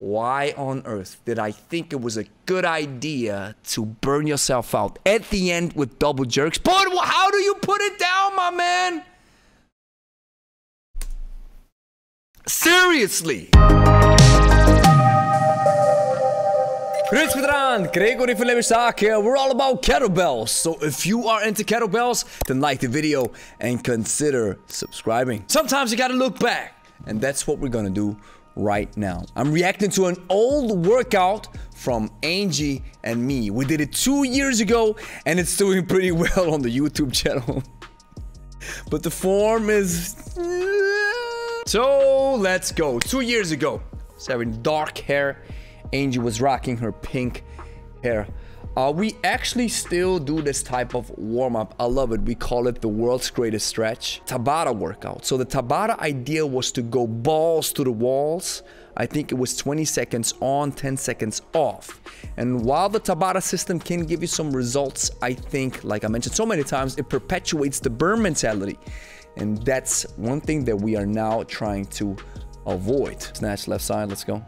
why on earth did I think it was a good idea to burn yourself out at the end with double jerks? But how do you put it down, my man? Seriously. Lebe Stark here. We're all about kettlebells. So if you are into kettlebells, then like the video and consider subscribing. Sometimes you gotta look back. And that's what we're gonna do right now. I'm reacting to an old workout from Angie and me. We did it two years ago and it's doing pretty well on the YouTube channel. but the form is... So let's go. Two years ago, she's having dark hair Angie was rocking her pink hair. Uh, we actually still do this type of warm-up. I love it. We call it the world's greatest stretch. Tabata workout. So the Tabata idea was to go balls to the walls. I think it was 20 seconds on, 10 seconds off. And while the Tabata system can give you some results, I think, like I mentioned so many times, it perpetuates the burn mentality. And that's one thing that we are now trying to avoid. Snatch left side, let's go.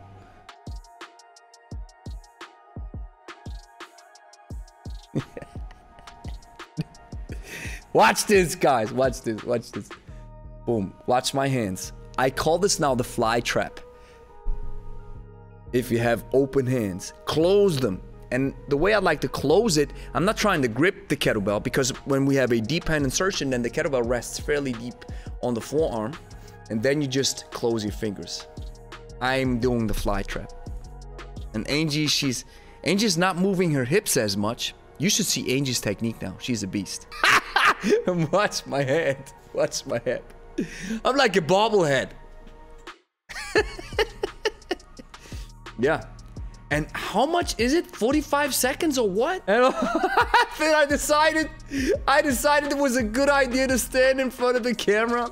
Watch this, guys. Watch this. Watch this. Boom. Watch my hands. I call this now the fly trap. If you have open hands, close them. And the way I like to close it, I'm not trying to grip the kettlebell because when we have a deep hand insertion, then the kettlebell rests fairly deep on the forearm. And then you just close your fingers. I'm doing the fly trap. And Angie, she's Angie's not moving her hips as much. You should see Angie's technique now. She's a beast. Watch my head. Watch my head. I'm like a bobblehead. yeah. And how much is it? 45 seconds or what? And then I decided, I decided it was a good idea to stand in front of the camera.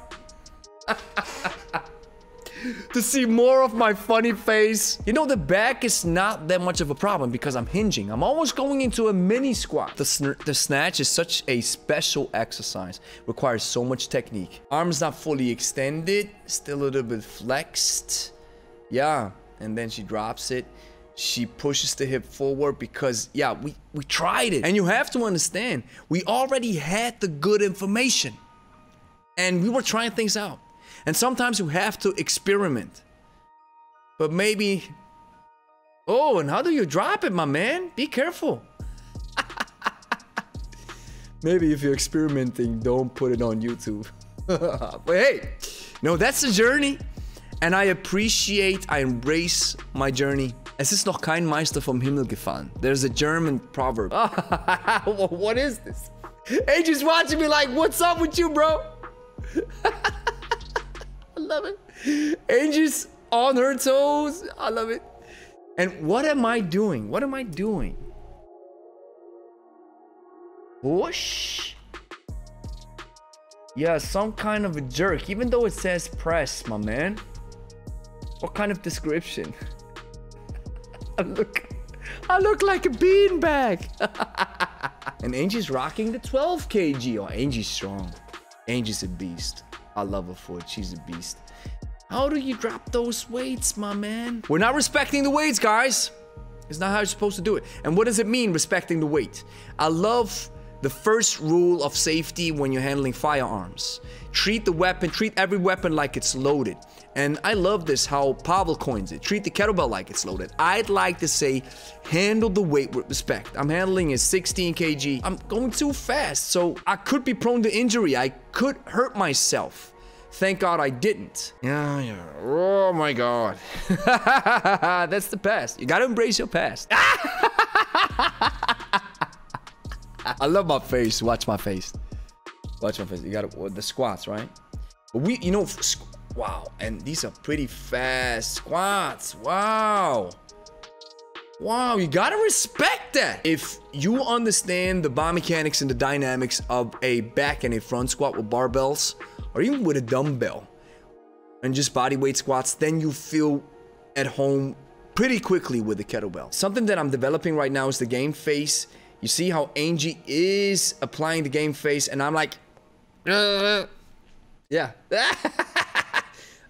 to see more of my funny face. You know, the back is not that much of a problem because I'm hinging. I'm almost going into a mini squat. The, the snatch is such a special exercise. Requires so much technique. Arms not fully extended, still a little bit flexed. Yeah, and then she drops it. She pushes the hip forward because, yeah, we, we tried it. And you have to understand, we already had the good information. And we were trying things out. And sometimes you have to experiment. But maybe... Oh, and how do you drop it, my man? Be careful. maybe if you're experimenting, don't put it on YouTube. but hey, no, that's the journey. And I appreciate, I embrace my journey. Es ist noch kein Meister vom Himmel gefallen. There's a German proverb. what is this? Angie's watching me like, what's up with you, bro? Love it. Angie's on her toes. I love it. And what am I doing? What am I doing? Whoosh. Yeah, some kind of a jerk, even though it says press, my man. What kind of description? I look, I look like a beanbag. and Angie's rocking the 12 kg. Oh, Angie's strong. Angie's a beast. I love her for it. She's a beast. How do you drop those weights, my man? We're not respecting the weights, guys. It's not how you're supposed to do it. And what does it mean, respecting the weight? I love the first rule of safety when you're handling firearms. Treat the weapon, treat every weapon like it's loaded. And I love this how Pavel coins it. Treat the kettlebell like it's loaded. I'd like to say handle the weight with respect. I'm handling a 16 kg. I'm going too fast, so I could be prone to injury. I could hurt myself. Thank God I didn't. Yeah, yeah. Oh my God. That's the past. You gotta embrace your past. I love my face. Watch my face. Watch my face. You gotta, the squats, right? But we, you know, Wow, and these are pretty fast squats. Wow. Wow, you gotta respect that. If you understand the biomechanics and the dynamics of a back and a front squat with barbells, or even with a dumbbell, and just body weight squats, then you feel at home pretty quickly with the kettlebell. Something that I'm developing right now is the game face. You see how Angie is applying the game face, and I'm like, uh, yeah.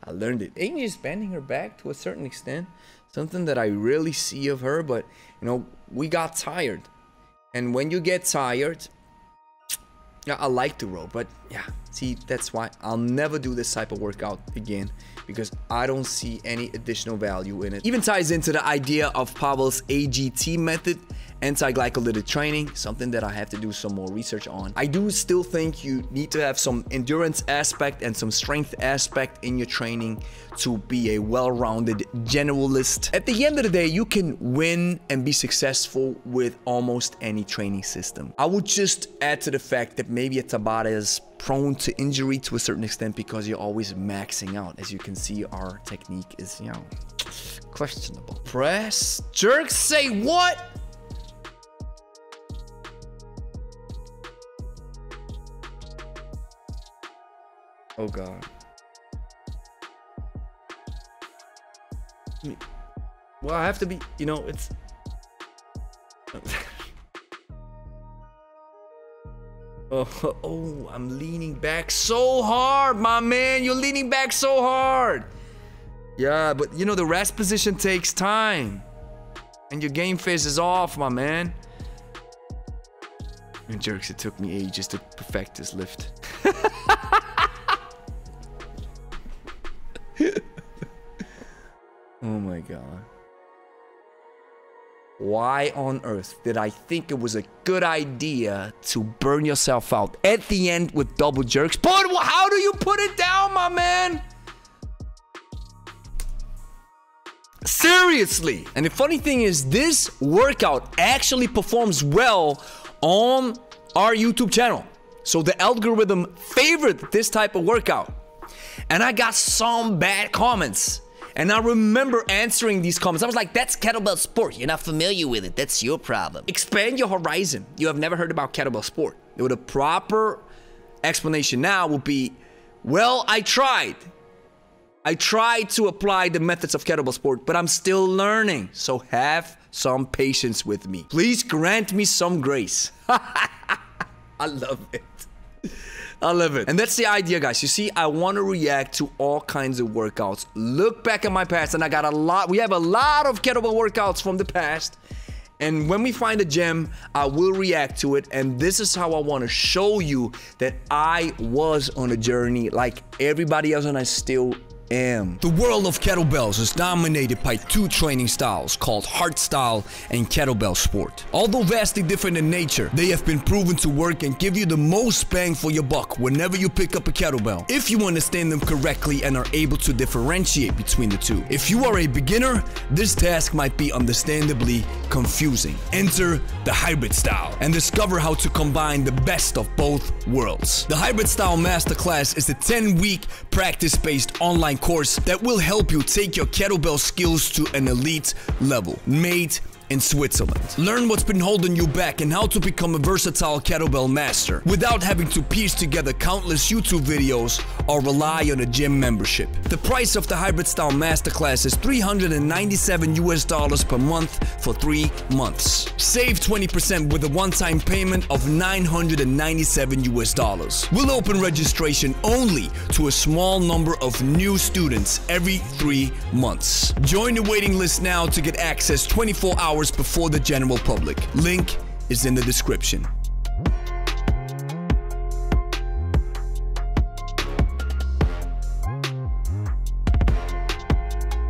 I learned it. Amy is bending her back to a certain extent. Something that I really see of her, but you know, we got tired. And when you get tired, yeah, I like to row, but yeah, see, that's why I'll never do this type of workout again because I don't see any additional value in it. Even ties into the idea of Pavel's AGT method anti-glycolytic training, something that I have to do some more research on. I do still think you need to have some endurance aspect and some strength aspect in your training to be a well-rounded generalist. At the end of the day, you can win and be successful with almost any training system. I would just add to the fact that maybe a Tabata is prone to injury to a certain extent because you're always maxing out. As you can see, our technique is, you know, questionable. Press, jerk, say what? Oh god. Well, I have to be, you know, it's... oh, oh, I'm leaning back so hard, my man. You're leaning back so hard. Yeah, but you know, the rest position takes time. And your game face is off, my man. And jerks, it took me ages to perfect this lift. Oh my god. Why on earth did I think it was a good idea to burn yourself out at the end with double jerks? But how do you put it down, my man? Seriously. And the funny thing is, this workout actually performs well on our YouTube channel. So the algorithm favored this type of workout. And I got some bad comments. And I remember answering these comments. I was like, that's kettlebell sport. You're not familiar with it. That's your problem. Expand your horizon. You have never heard about kettlebell sport. A proper explanation now would be, well, I tried. I tried to apply the methods of kettlebell sport, but I'm still learning. So have some patience with me. Please grant me some grace. I love it. I love it. And that's the idea, guys. You see, I want to react to all kinds of workouts. Look back at my past, and I got a lot. We have a lot of kettlebell workouts from the past. And when we find a gem, I will react to it. And this is how I want to show you that I was on a journey like everybody else, and I still am. The world of kettlebells is dominated by two training styles called hardstyle and kettlebell sport. Although vastly different in nature, they have been proven to work and give you the most bang for your buck whenever you pick up a kettlebell. If you understand them correctly and are able to differentiate between the two. If you are a beginner, this task might be understandably confusing. Enter the hybrid style and discover how to combine the best of both worlds. The hybrid style masterclass is a 10 week practice based online course that will help you take your kettlebell skills to an elite level. Made in Switzerland. Learn what's been holding you back and how to become a versatile kettlebell master without having to piece together countless YouTube videos or rely on a gym membership. The price of the hybrid style masterclass is 397 US dollars per month for 3 months. Save 20% with a one-time payment of 997 US dollars. We'll open registration only to a small number of new students every 3 months. Join the waiting list now to get access 24 hours hours before the general public. Link is in the description.